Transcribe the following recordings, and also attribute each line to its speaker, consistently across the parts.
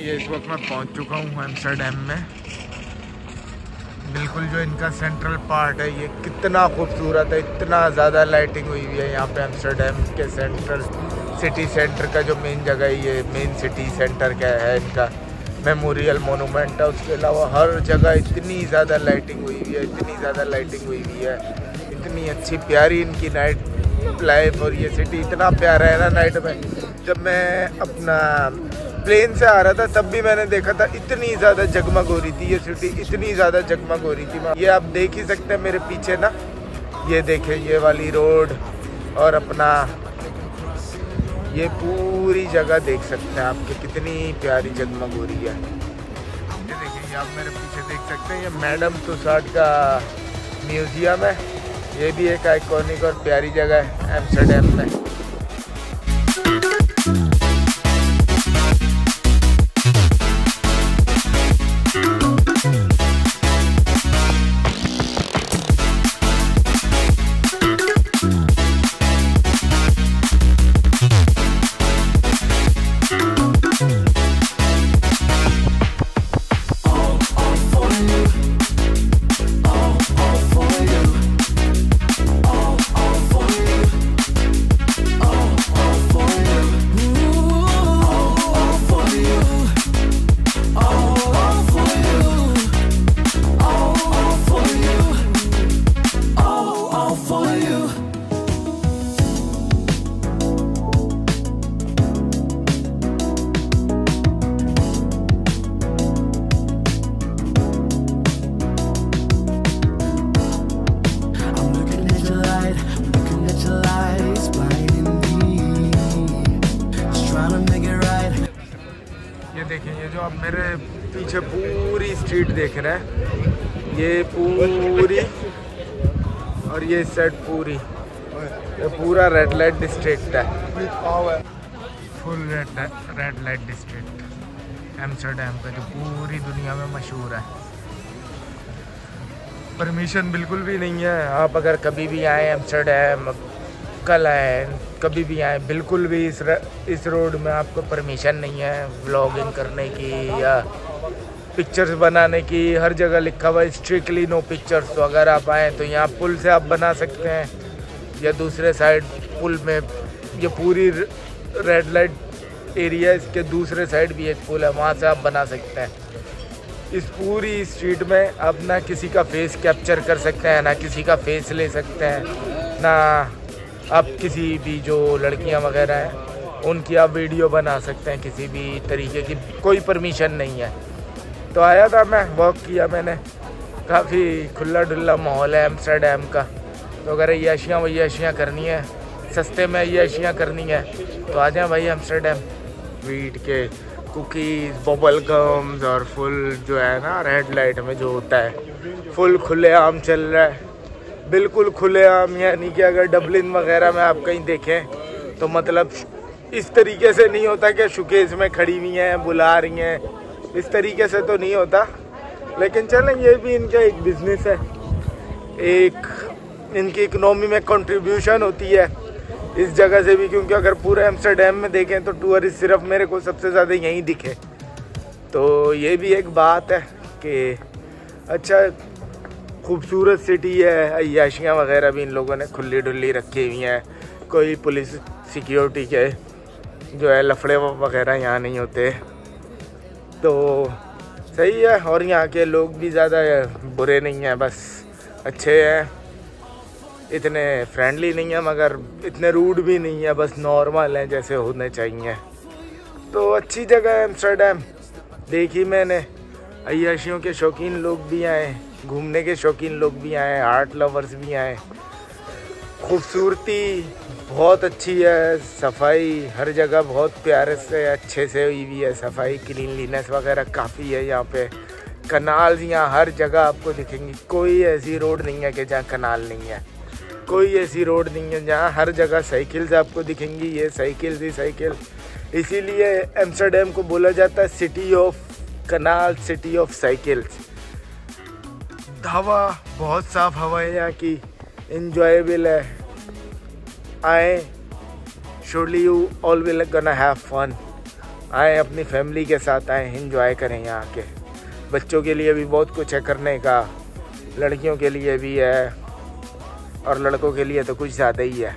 Speaker 1: ये इस वक्त मैं पहुँच चुका हूँ एम्स्टरडेम में। बिल्कुल जो इनका सेंट्रल पार्ट है, ये कितना खूबसूरत है, इतना ज़्यादा लाइटिंग हुई हुई है यहाँ पे एम्स्टरडेम के सेंट्रल सिटी सेंटर का जो मेन जगह है, ये मेन सिटी सेंटर क्या है इनका। मेमोरियल मोनूमेंट है उसके अलावा हर जगह इतनी ज़्यादा लाइटिंग हुई हुई है, इतनी ज़्यादा लाइटिंग हुई हुई है, इतनी अच्छी प्यारी इनकी नाइट लाइफ और ये सिटी इतना प्यारा है ना नाइट में। जब मैं अपना प्लेन से आ रहा था, तब भी मैंने देखा था इतनी ज़्यादा जगमग हो रही थी ये सिटी इतनी ज़्यादा जगमग हो रही थी ये आप देख ही सकते हैं मेरे पीछे ना, ये देखे, ये वाली रोड और अपना ये पूरी जगह देख सकते हैं आपके, कितनी प्यारी जगमग हो रही है। ये देखिए आप मेरे पीछे देख सकते हैं, ये मैडम तुसाट का म्यूज़ियम है। ये भी एक आइकॉनिक और प्यारी जगह है एम्स्टरडेम में। स्ट्रीट देख रहे हैं। ये पूरी और ये सेट पूरी। ये पूरा रेड लाइट डिस्ट्रिक्ट है। Full red red light district Amsterdam का जो पूरी दुनिया में मशहूर है। परमिशन बिल्कुल भी नहीं है। आप अगर कभी भी आए एम्स्टरडेम कल आए कभी भी आए बिल्कुल भी इस र, इस रोड में आपको परमिशन नहीं है व्लॉगिंग करने की या पिक्चर्स बनाने की, हर जगह लिखा हुआ है स्ट्रिक्टली नो पिक्चर्स तो अगर आप आए तो यहाँ पुल से आप बना सकते हैं, या दूसरे साइड पुल में, ये पूरी रेड लाइट एरिया इसके दूसरे साइड भी एक पुल है, वहाँ से आप बना सकते हैं। इस पूरी स्ट्रीट में आप ना किसी का फेस कैप्चर कर सकते हैं, ना किसी का फेस ले सकते हैं, ना आप किसी भी जो लड़कियाँ वगैरह हैं, उनकी आप वीडियो बना सकते हैं किसी भी तरीके की, कोई परमिशन नहीं है। तो आया था मैं वॉक किया मैंने। काफ़ी खुला डुल्ला माहौल है एम्स्टरडेम का। तो अगर अयाशियाँ वयाशियाँ करनी है। सस्ते में अयाशियाँ करनी है। तो आ जाएँ भाई एम्स्टरडेम वीट के कुकीज़ बबल गम्स और फुल जो है ना रेड लाइट में जो होता है फुल खुले आम चल रहा है। बिल्कुल खुले आम यानी कि अगर डबलिन वगैरह में आप कहीं देखें तो मतलब इस तरीके से नहीं होता कि शुकेज में खड़ी हुई हैं, बुला रही हैं। इस तरीके से तो नहीं होता, लेकिन चलें, ये भी इनका एक बिज़नेस है। एक, इनकी इकनॉमी में कंट्रीब्यूशन होती है इस जगह से भी, क्योंकि अगर पूरे एम्स्टरडेम में देखें तो टूरिस्ट सिर्फ़ मेरे को सबसे ज़्यादा यहीं दिखे। तो ये भी एक बात है कि अच्छा खूबसूरत सिटी है अयाशियाँ वगैरह भी इन लोगों ने खुली डुल्ली रखी हुई हैं। कोई पुलिस सिक्योरिटी के जो है लफड़े वगैरह यहाँ नहीं होते। तो सही है, और यहाँ के लोग भी ज़्यादा बुरे नहीं हैं, बस अच्छे हैं। इतने फ्रेंडली नहीं है, मगर इतने रूड भी नहीं है, बस नॉर्मल हैं जैसे होने चाहिए। तो अच्छी जगह है एम्स्टरडेम देखी मैंने। अयाशियों के शौकीन लोग भी आए, घूमने के शौकीन लोग भी आए आर्ट लवर्स भी आए। खूबसूरती बहुत अच्छी है, सफ़ाई हर जगह बहुत प्यारे से अच्छे से हुई हुई है, सफ़ाई क्लीनलीनेस वगैरह काफ़ी है यहाँ पे। कनाल यहाँ हर जगह आपको दिखेंगी, कोई ऐसी रोड नहीं है कि जहाँ कनाल नहीं है। कोई ऐसी रोड नहीं है जहाँ हर जगह साइकिल्स आपको दिखेंगी, ये साइकिल ही साइकिल इसीलिए एम्स्टरडेम को बोला जाता है city of canal city of cycles हवा, बहुत साफ़ हवा है यहाँ की इंजॉयबल है। आए surely you all will gonna have fun आए अपनी फैमिली के साथ आए इन्जॉय करें यहाँ के। बच्चों के लिए भी बहुत कुछ है करने का। लड़कियों के लिए भी है। और लड़कों के लिए तो कुछ ज़्यादा ही है।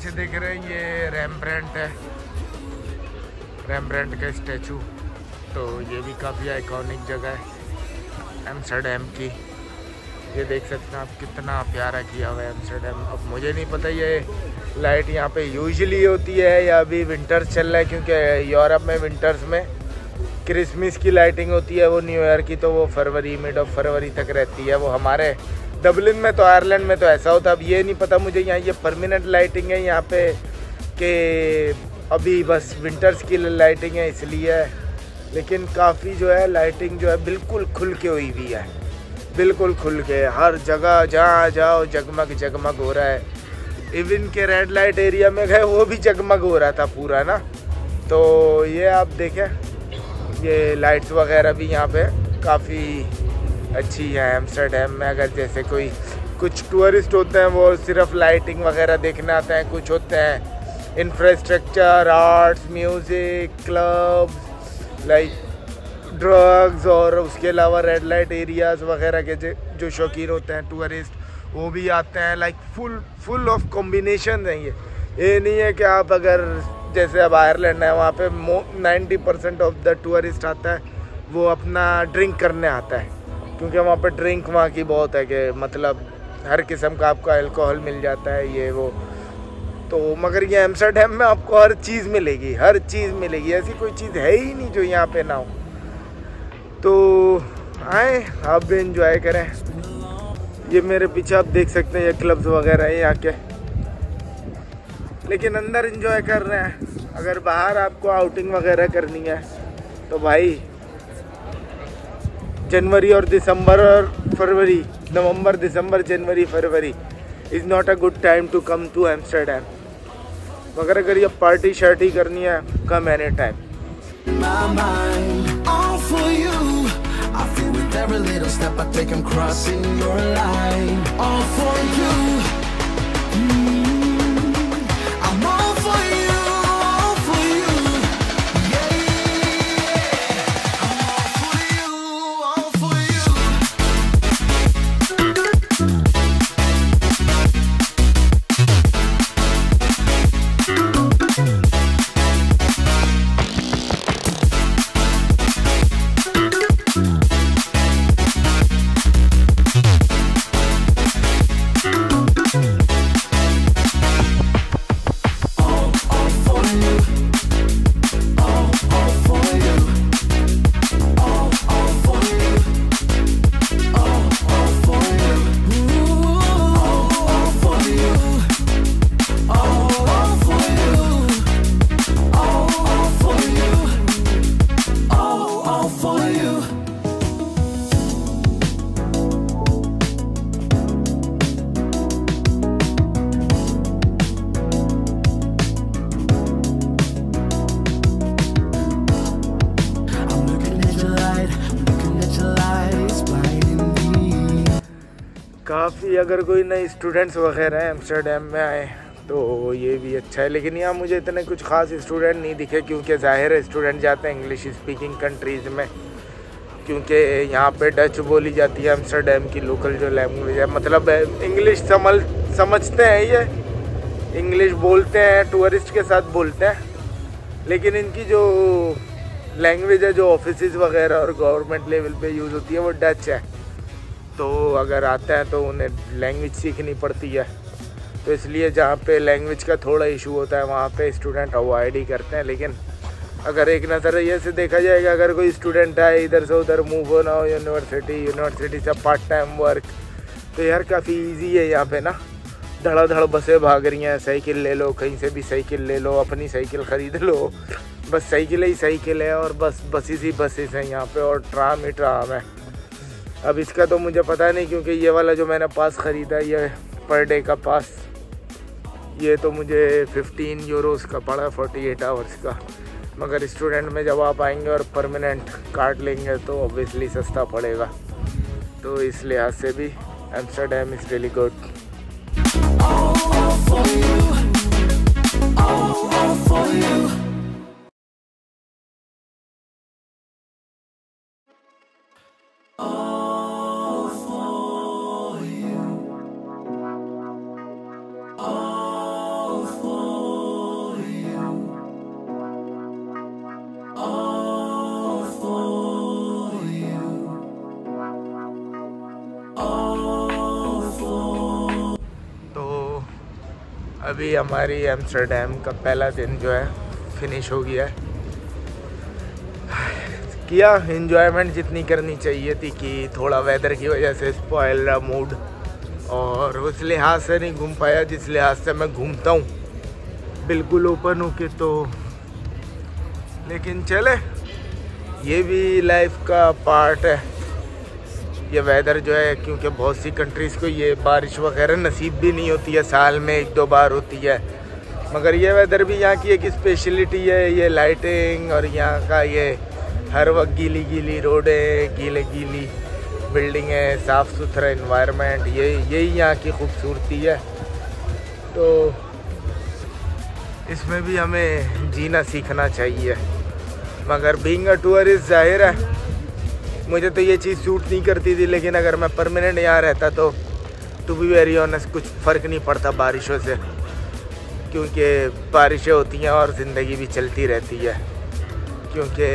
Speaker 1: पीछे देख रहे हैं, ये रैम्ब्रेंट है। रैम्ब्रेंट का स्टैचू। तो ये भी काफ़ी आइकॉनिक जगह है एम्स्टरडेम की। ये देख सकते हैं आप, कितना प्यारा किया हुआ है एम्स्टरडेम अब मुझे नहीं पता ये लाइट यहाँ पे यूजुअली होती है या अभी विंटर्स चल रहा है, क्योंकि यूरोप में विंटर्स में क्रिसमस की लाइटिंग होती है वो न्यू ईयर की तो वो फरवरी मिड ऑफ़ फरवरी तक रहती है। वो हमारे डबलिन में तो आयरलैंड में तो ऐसा होता अब ये नहीं पता मुझे, यहाँ ये परमानेंट लाइटिंग है, यहाँ पे कि अभी बस विंटर्स की लाइटिंग है, इसलिए लेकिन काफ़ी जो है लाइटिंग जो है, बिल्कुल खुल के हुई हुई है। बिल्कुल खुल के, हर जगह जहाँ जाओ, जगमग जगमग हो रहा है। इवन के रेड लाइट एरिया में गए, वो भी जगमग हो रहा था पूरा ना। तो ये आप देखें, ये लाइट्स वगैरह भी यहाँ पे काफ़ी अच्छी है एम्स्टरडेम में अगर जैसे कोई, कुछ टूरिस्ट होते हैं, वो सिर्फ़ लाइटिंग वगैरह देखने आते हैं, कुछ होते हैं। Infrastructure arts music club like drugs और उसके अलावा रेड लाइट एरियाज़ वगैरह के जो- शौकीन होते हैं टूरिस्ट वो भी आते हैं। Like full full of combination है ये। ये नहीं है कि आप अगर जैसे अब आयरलैंड है, वहाँ पे ninety percent of the tourist आता है, वो अपना ड्रिंक करने आता है। क्योंकि वहाँ पर ड्रिंक वहाँ की बहुत है कि मतलब हर किस्म का आपको अल्कोहल मिल जाता है, ये, वो। तो मगर ये एम्स्टरडेम में आपको हर चीज़ मिलेगी, हर चीज़ मिलेगी। ऐसी कोई चीज़ है ही नहीं जो यहाँ पे ना हो। तो आए, आप भी इंजॉय करें। ये मेरे पीछे आप देख सकते हैं, ये क्लब्स वगैरह है यहाँ के। लेकिन अंदर इंजॉय कर रहे हैं। अगर बाहर आपको आउटिंग वगैरह करनी है तो भाई जनवरी और दिसंबर और फरवरी, नवंबर, दिसंबर, जनवरी, फरवरी is not a good time to come to Amsterdam मगर अगर ये पार्टी शार्टी करनी है come any time
Speaker 2: all for you.
Speaker 1: काफ़ी अगर कोई नए स्टूडेंट्स वगैरह हैं एम्स्टरडेम में आए तो ये भी अच्छा है। लेकिन यहाँ मुझे इतने कुछ खास स्टूडेंट नहीं दिखे, क्योंकि ज़ाहिर है स्टूडेंट जाते हैं इंग्लिश स्पीकिंग कंट्रीज़ में, क्योंकि यहाँ पे डच बोली जाती है एम्स्टरडेम की लोकल जो लैंग्वेज है। मतलब इंग्लिश समझ समझते हैं ये। इंग्लिश बोलते हैं टूरिस्ट के साथ बोलते हैं। लेकिन इनकी जो लैंग्वेज है, जो ऑफ़िस वगैरह और गवर्नमेंट लेवल पे यूज़ होती है, वो डच है। तो अगर आते हैं तो उन्हें लैंग्वेज सीखनी पड़ती है। तो इसलिए जहाँ पे लैंग्वेज का थोड़ा इशू होता है, वहाँ पे स्टूडेंट अवॉइड ही करते हैं। लेकिन अगर एक नज़रिए से देखा जाएगा, अगर कोई स्टूडेंट है इधर से उधर मूव होना हो यूनिवर्सिटी यूनिवर्सिटी से पार्ट टाइम वर्क तो यार काफ़ी इजी है यहाँ पे ना। धड़ाधड़ बसें भाग रही हैं, साइकिल ले लो, कहीं से भी साइकिल ले लो, अपनी साइकिल ख़रीद लो। बस साइकिल ही साइकिल है और बस बसेस ही बसेस हैं यहाँ पे और ट्राम ही ट्राम है। अब इसका तो मुझे पता नहीं, क्योंकि ये वाला जो मैंने पास ख़रीदा, ये पर डे का पास, ये तो मुझे 15 यूरोस का पड़ा 48 आवर्स का। मगर स्टूडेंट में जब आप आएँगे और परमानेंट कार्ड लेंगे तो ऑब्वियसली सस्ता पड़ेगा। तो इस लिहाज से भी एम्स्टरडेम इज़ रियली गुड तो अभी हमारी एम्स्टरडेम का पहला दिन जो है फिनिश हो गया है। किया इन्जॉयमेंट जितनी करनी चाहिए थी कि थोड़ा वेदर की वजह से स्पॉयल रहा मूड और उस लिहाज से नहीं घूम पाया, जिस लिहाज से मैं घूमता हूँ। बिल्कुल ओपन हो होके तो। लेकिन चले, ये भी लाइफ का पार्ट है। ये वेदर जो है, क्योंकि बहुत सी कंट्रीज़ को ये बारिश वगैरह नसीब भी नहीं होती है, साल में एक दो बार होती है। मगर ये वेदर भी यहाँ की एक स्पेशलिटी है, ये लाइटिंग और यहाँ का ये हर वक्त गीली गीली रोडें गीले गीली बिल्डिंगें साफ़ सुथरा इन्वायरमेंट ये, यही यहाँ की खूबसूरती है। तो इसमें भी हमें जीना सीखना चाहिए। मगर बीइंग अ टूरिस्ट ज़ाहिर है मुझे तो ये चीज़ सूट नहीं करती थी, लेकिन अगर मैं परमानेंट यहाँ रहता तो टू बी वेरी ऑनेस्ट कुछ फ़र्क नहीं पड़ता बारिशों से, क्योंकि बारिशें होती हैं और ज़िंदगी भी चलती रहती है। क्योंकि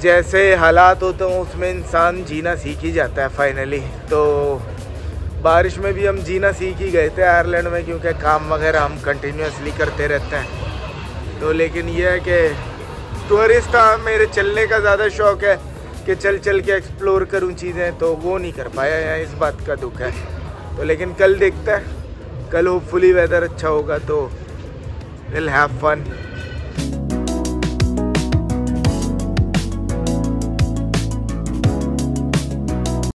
Speaker 1: जैसे हालात होते हैं, उसमें इंसान जीना सीख ही जाता है फाइनली तो बारिश में भी हम जीना सीख ही गए थे आयरलैंड में, क्योंकि काम वगैरह हम कंटिन्यूसली करते रहते हैं। तो लेकिन यह है कि टूरिस्ट था मेरे चलने का ज़्यादा शौक है कि चल चल के एक्सप्लोर करूँ चीज़ें तो वो नहीं कर पाया यहाँ इस बात का दुख है। तो लेकिन कल देखता है, कल होपफुली वेदर अच्छा होगा तो विल हैव फन